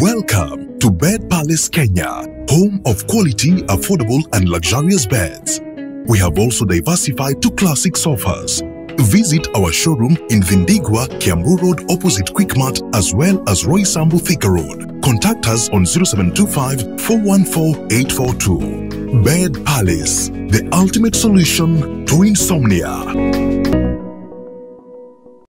Welcome to Bed Palace Kenya, home of quality, affordable, and luxurious beds. We have also diversified to classic sofas. Visit our showroom in Thindigua, Kiambu Road, opposite Quickmart, as well as Roysambu Thika Road. Contact us on 0725 414 842. Bed Palace, the ultimate solution to insomnia.